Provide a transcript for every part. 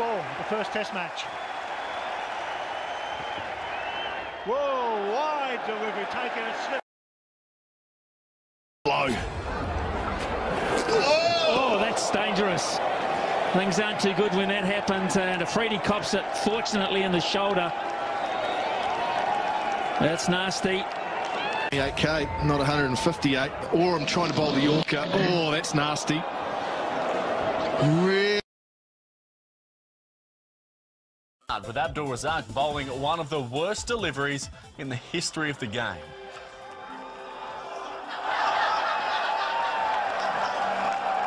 ball, the first test match. Whoa, wide delivery, taking a slip. Low. Oh, that's dangerous. Things aren't too good when that happens, and Afridi cops it, fortunately, in the shoulder. That's nasty. 8K, not 158. Or I'm trying to bowl the Yorker. Oh, that's nasty. Really? With Abdul Razak bowling one of the worst deliveries in the history of the game.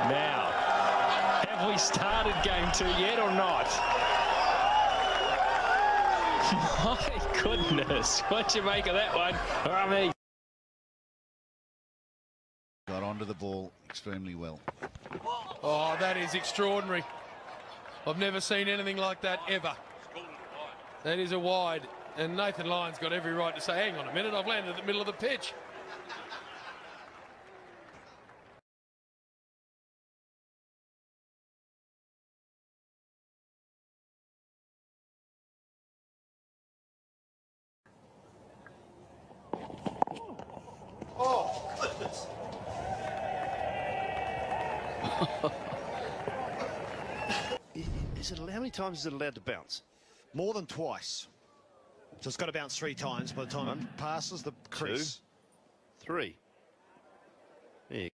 Now, have we started game two yet or not? My goodness, what you make of that one, Rami? Got onto the ball extremely well. Oh, that is extraordinary. I've never seen anything like that ever. That is a wide. And Nathan Lyon's got every right to say, hang on a minute, I've landed in the middle of the pitch. Is it, how many times is it allowed to bounce? More than twice. So it's got to bounce three times by the time it passes the crease. Two, Three. There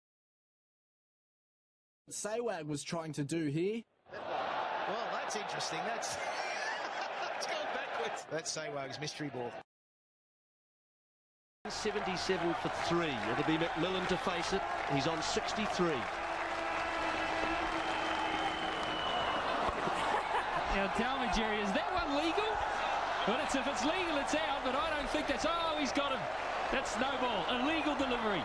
Sehwag was trying to do here. Well, that's interesting. That's it's going backwards. That's Sehwag's mystery ball. 77 for three. It'll be McMillan to face it. He's on 63. Now tell me, Jerry, is that one legal? Well, it's, if it's legal, it's out, but I don't think that's... Oh, he's got him. That's no ball. Illegal delivery.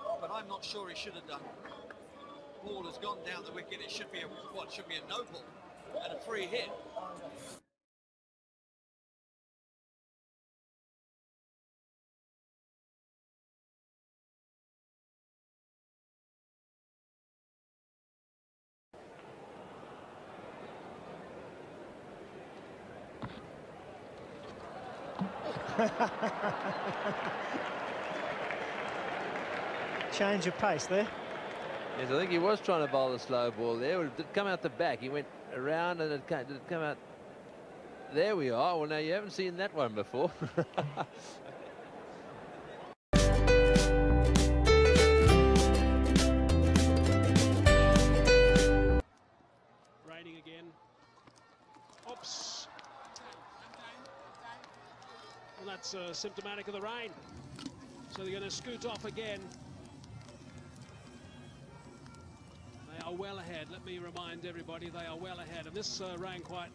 Oh, but I'm not sure he should have done. Ball has gone down the wicket. It should be a what? Should be a no ball and a free hit. Change of pace there. Yes, I think he was trying to bowl the slow ball there. It did come out the back. He went around and it came, did it come out. There we are. Well, now you haven't seen that one before. Raining again. Oops. That's uh, symptomatic of the rain. So they're going to scoot off again. They are well ahead. Let me remind everybody they are well ahead. And this uh, rain quite